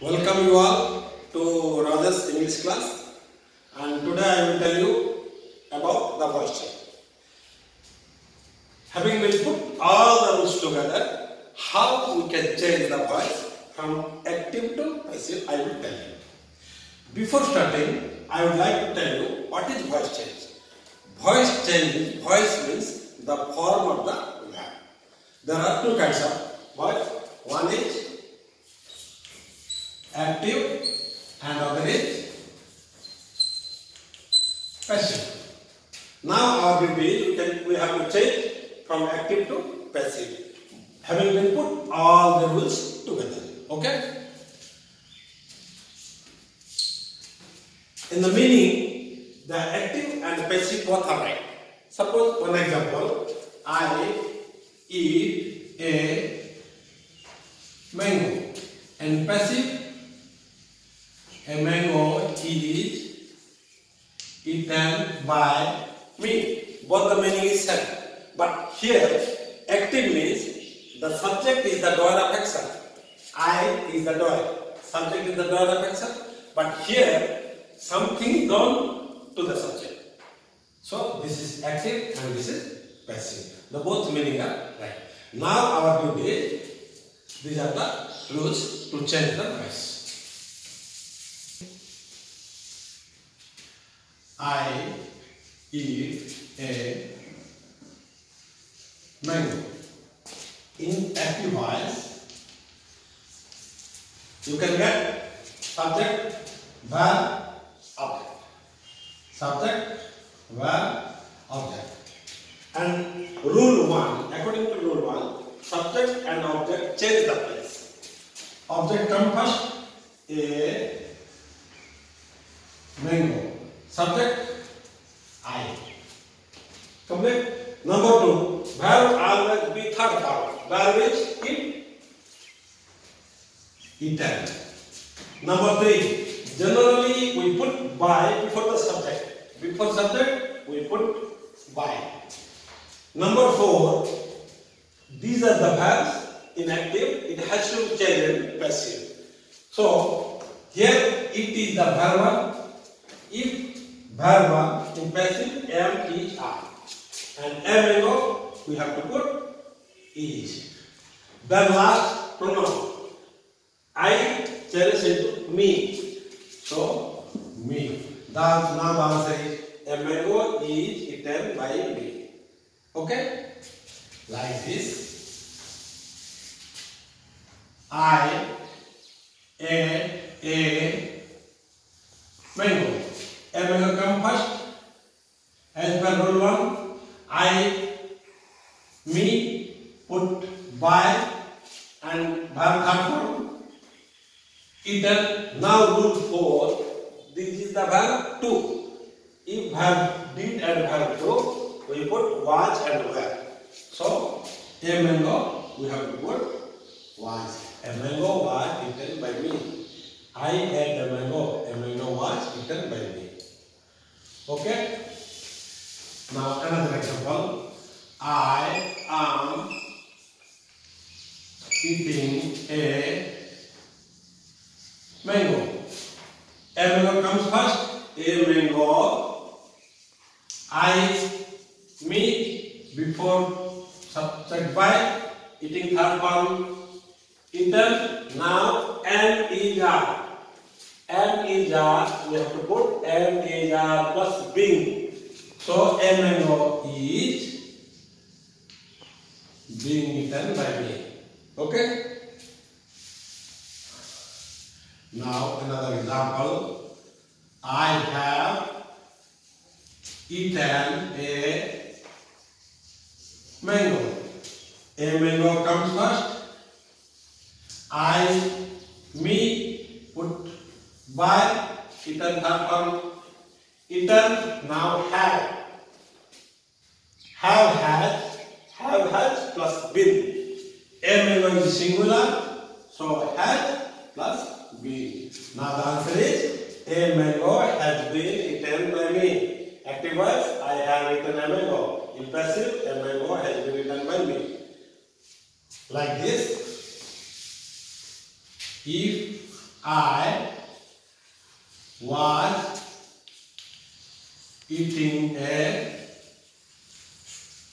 Welcome you all to Raja's English class and today I will tell you about the voice change. Having been put all the rules together, how we can change the voice from active to passive I will tell you. Before starting, I would like to tell you what is voice change. Voice change voice means the form of the verb. There are two kinds of voice. One is active and other is passive. Now our duty is we, can, we have to change from active to passive. Having been put all the rules together. Okay? In the meaning, the active and passive both are right. Suppose one example, I eat a mango and passive is eaten by me. Both the meaning is same. But here, active means the subject is the doer of action. I is the doer. Subject is the doer of action. But here, something done to the subject. So this is active and this is passive. The both meaning are right. Now our duty is these are the rules to change the voice. I eat a mango. In active voice, you can get subject, verb, object. Subject, verb, object. And rule 1, according to rule 1, subject and object change the place. Object come first, a mango. Subject, I. Complete. Number 2, verb always be third form. Verb is eat, eaten. Number 3, generally we put by before the subject. Before subject, we put by. Number 4, these are the verbs in active, it has to change in passive. So, here it is the verb. If verb in passive, am. And am we have to put is. Then last pronoun. I changes into me. So, me. The now answer is a mango is eaten by me. Okay? Like this. I a a mango. A come first. As per rule one, I me put by and verb third form. Eaten. Now rule four. This is the verb two. If verb did and verb do, we put was and were. So a we have to put was. A mango was eaten by me. I ate a mango. A mango was eaten by me. Okay? Now another example. I am eating a mango. A mango comes first. A mango. I, me, before subject by, eating third form, eaten, now, and is are. And is are, we have to put and is are plus being. So, a mango is being eaten by me. Okay? Now, another example. I have eaten a mango. A mango comes first. I, by, third form. Eaten, now have. Have has, have has plus been. Mango is singular, so has plus been. Now the answer is a mango has been eaten by me. Active voice, I have eaten a mango. Impressive, a mango has been eaten by me. Like this. If I was eating a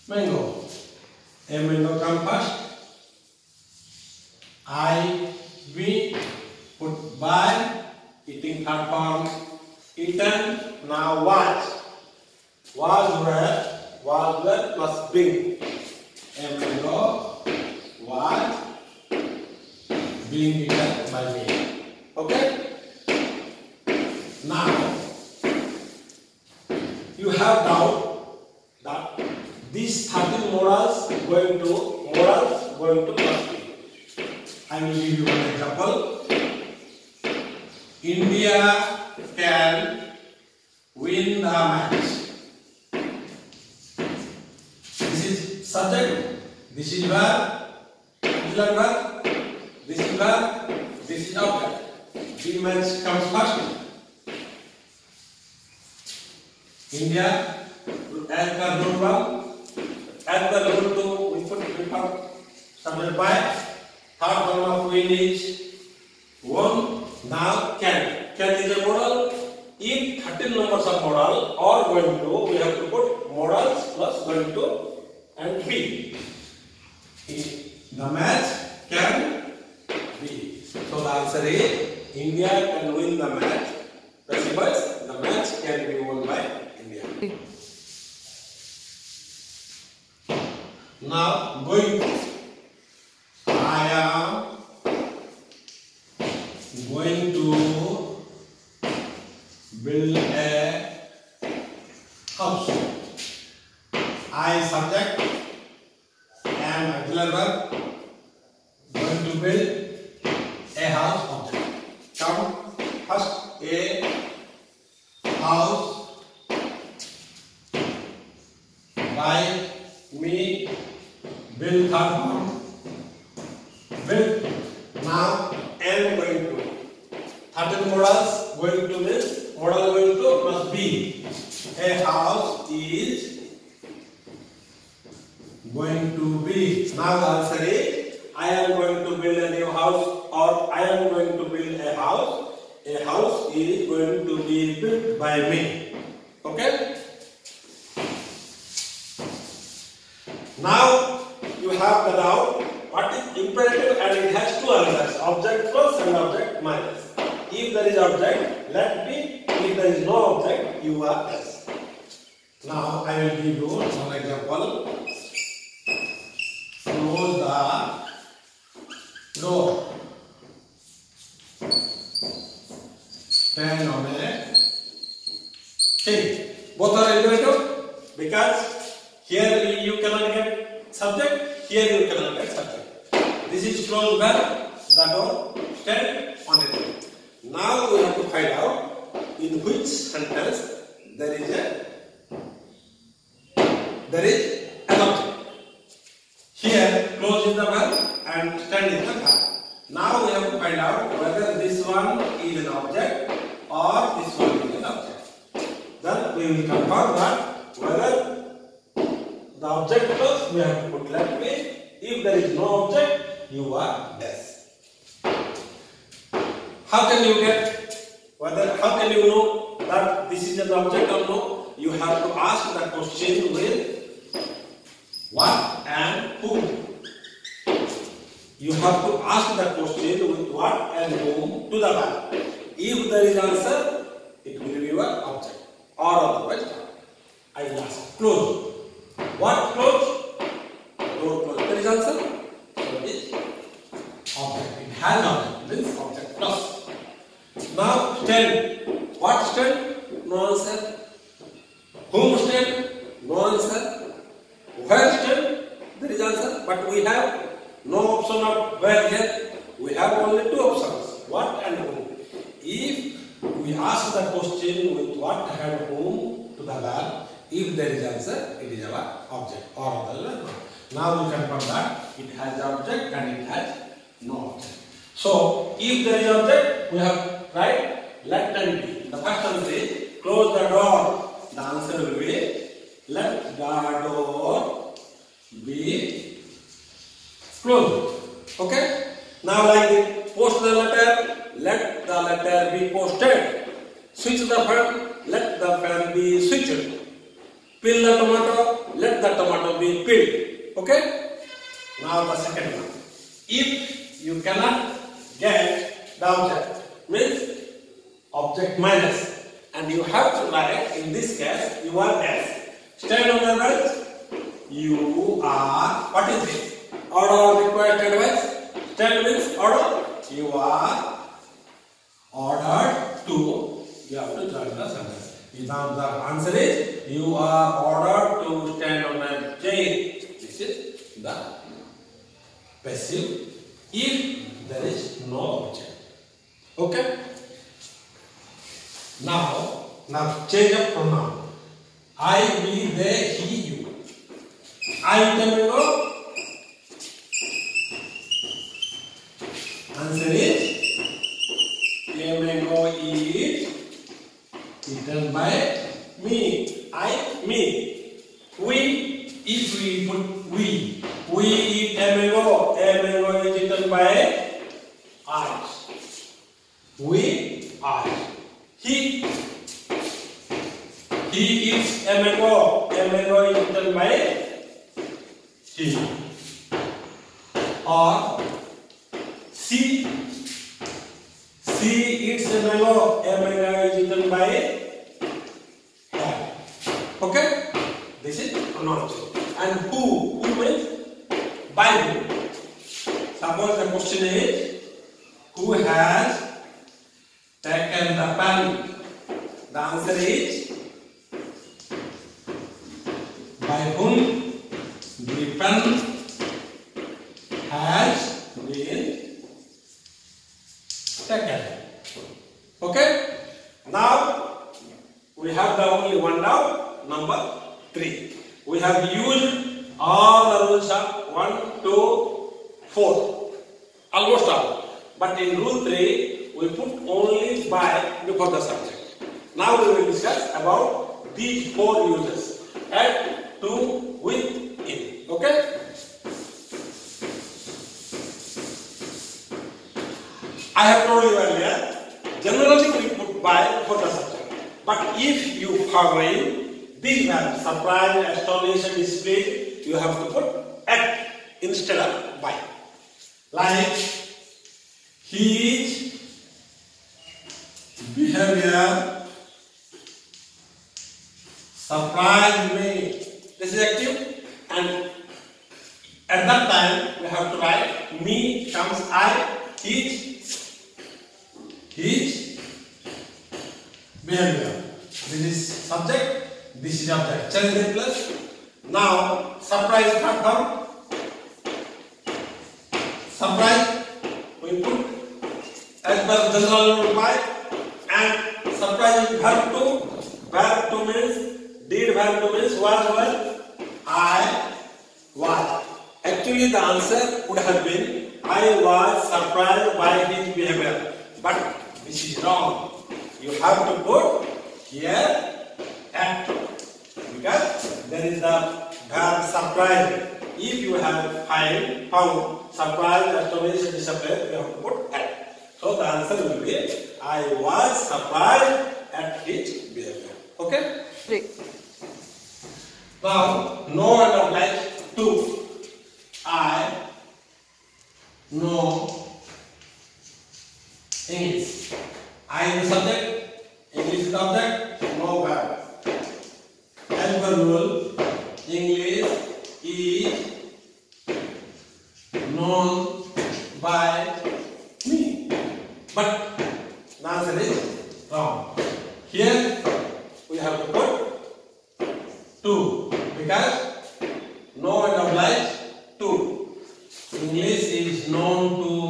mango. A mango come. I we put by eating third form eaten now what? was where was where plus being a mango was being eaten by me okay now you have doubt that these 13 modals going to modals going to B. I will give you one example. India can win the match. This is subject, this is verb, this is verb, this is verb, this is object. The match comes first. India, as per rule one, as per rule two, we put before subject by third form of win is one. Now can. Can is a modal. If 13 numbers of modal are going to, we have to put modals plus going to and be. The match can be. So the answer is India can win the match. Specifies the match can be won by India. Going to I am going to build a house. I subject and auxiliary verb going to build a house object. Now am going to. 13 modals going to means modal going to must be a house is going to be now answer is I am going to build a new house or I am going to build a house. A house is going to be built by me. Okay? Now you have the doubt what is imperative and it has two answers object plus and object minus. If there is object let be. If there is no object you are yes now i will give you one example. Close the door stand on a thing both are imperative because here you cannot get subject, here you cannot get subject. This is closed verb, the door stand on it. Now we have to find out in which sentence there is a there is an object. Here close is the verb and stand is the verb. Now we have to find out whether this one is an object or this one is an object. Then we will confirm that whether the object plus we have to put left way. If there is no object, you are yes. How can you get whether how can you know that this is an object or no? You have to ask the question with what and whom. You have to ask the question with what and whom to the verb. If there is answer, it will be your object or otherwise. I will ask close. What close? Door close. There is answer. So it is object. It has object. Means object plus. Now stand. What stand? No answer. Whom stand? No answer. Where stand? There is answer. But we have no option of where here. We have only two options. What and whom. If we ask the question with what and whom to the verb, if there is answer, it is our object or not. Now we confirm that it has object and it has no object. So if there is object, we have right let and be. The first answer is close the door. The answer will be let the door be closed. Okay. Now like post the letter. Let the letter be posted. Switch the fan, let the fan be switched. Peel the tomato, let the tomato be peeled. Okay? Now the second one. If you cannot get the object, object minus, and you have to write in this case you are S. Stand on the right. You are what is it? Order required advice. Stand means order. You are ordered to. You have to join the sentence. Now the answer is you are ordered to stand on a chair. This is the passive if there is no object. Okay? Now, now change of pronoun. I, we, they, he, you. I tomato. Answer is a mango is eaten by me. I, me. We, if we put we, we eat. A mango is eaten by us. We, I. He, he mango. A mango is eaten by he. Or eats a mango. A mango is eaten by her. Okay? This is pronunciation. And who? Who means by who? Suppose the question is who has taken the pen? The answer is by whom the pen has been taken. Okay? Now we have the only one now, number three. We have used all the rules of one, two, four, almost all. But in rule three, we put only by before the subject. Now we will discuss about these four uses: at, to, with, in. Okay? I have told you earlier, generally we put by before the subject. But if you find these verbs, surprise, astonish, and display, you have to put at instead of by. Like his behavior surprised me. This is active and at that time we have to write me comes I, his his behavior. This is subject, this is object. Change plus. Now, surprise factor. Surprise, we put as per general by and surprise is verb to. Verb to means, did verb to means was was, I was. Actually, the answer would have been I was surprised by his behavior. But this is wrong. You have to put here at because there is the verb surprise. If you have find found surprise, astonished, disappeared, you have to put at. So the answer will be I was surprised at his behavior. Okay? Three. Now, know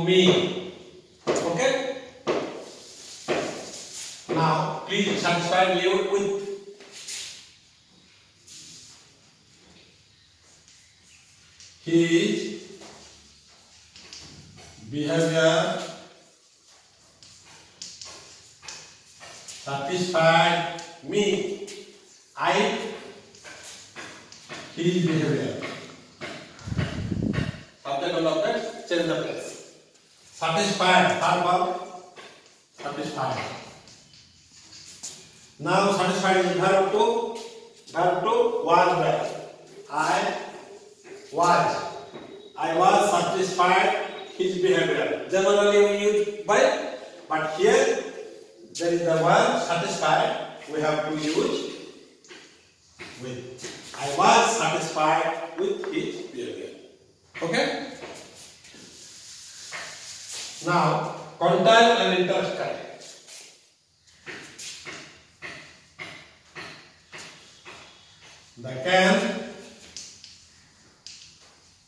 me. Okay? Now, please satisfy me with his behavior satisfied me. I his behavior. Subject and object change the place. Satisfied, verb, satisfied. Now satisfied is verb to verb to was well. I was. I was satisfied his behavior. Generally we use by, but here there is the word satisfied. We have to use with. I was satisfied with his behavior. Okay? Now, contact and interest correct. The can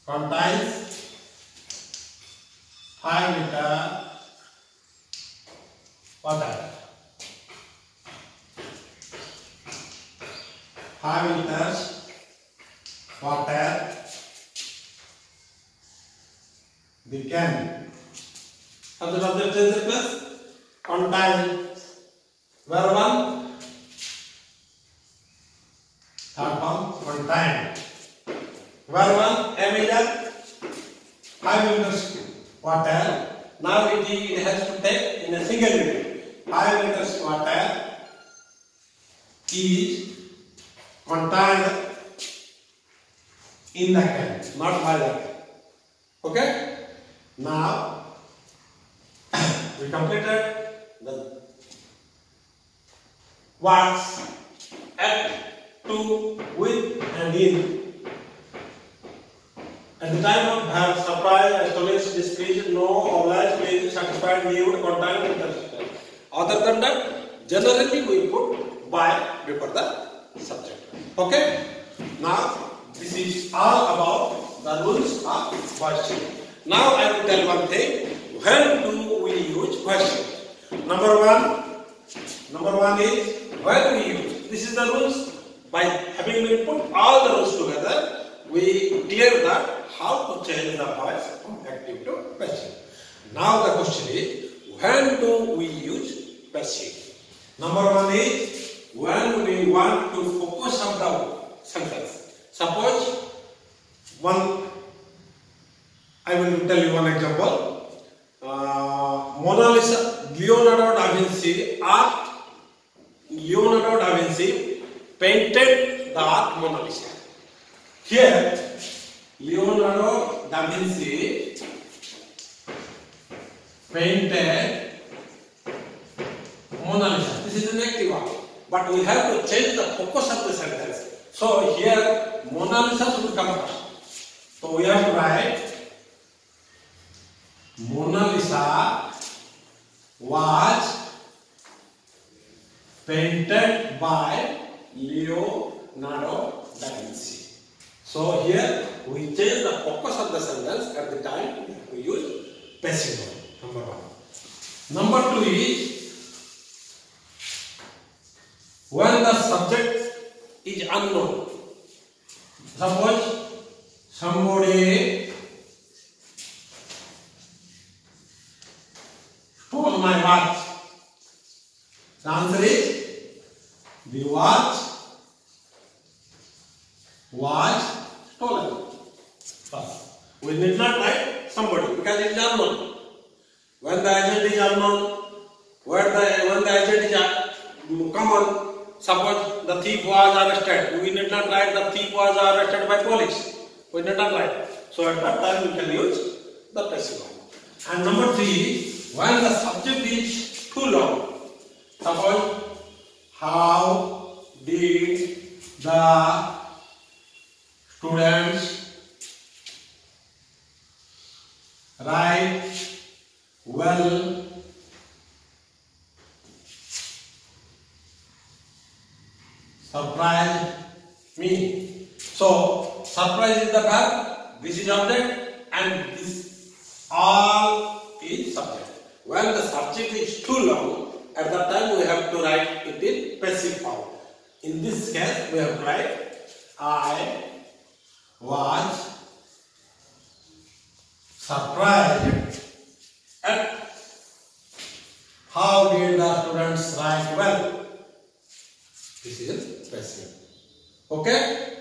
contains 5 liter water. 5 liters water. The can Subject object tense plus contain verb one third form contain verb one amida five liters water now it, it has to take in a single unit five liters water is contained in the can not by the okay? Now we completed the words at, to, with, and in. At the time of verb, surprise, astonish, displeased, no, oblige, pleased, satisfied, viewed, content, interested. Other than that, generally we put by before the subject. Okay? Now, this is all about the rules of voice Now I will tell one thing. When do question? Number one, number one is when we use. This is the rules. By having we put all the rules together, we clear that how to change the voice from active to passive. Now the question is when do we use passive? Number one is when we want to focus on the sentence. Suppose one I will tell you one example. Uh, Mona Lisa, Leonardo da Vinci art, Leonardo painted the art Mona Lisa. Here, Leonardo da Vinci painted Mona Lisa. This is an active art, but we have to change the focus of the sentence. So here, Mona Lisa should come first. So we have to write Mona Lisa, was painted by Leonardo da Vinci so here we change the focus of the sentence at the time we use passive number one number two is when the subject is unknown not write the thief was arrested by police. We need not write. So at that time we can use the passive one. And number three, when the subject is too long, suppose how did the students write well surprise me. So surprise is the verb, this is object and this all is subject. When the subject is too long, at that time we have to write it in passive form. In this case, we have to write I was surprised at how did the students write well. This is passive. Okay?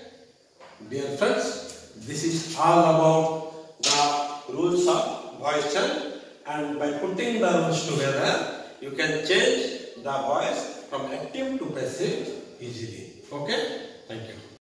Dear friends, this is all about the rules of voice change and by putting the rules together you can change the voice from active to passive easily. Okay? Thank you.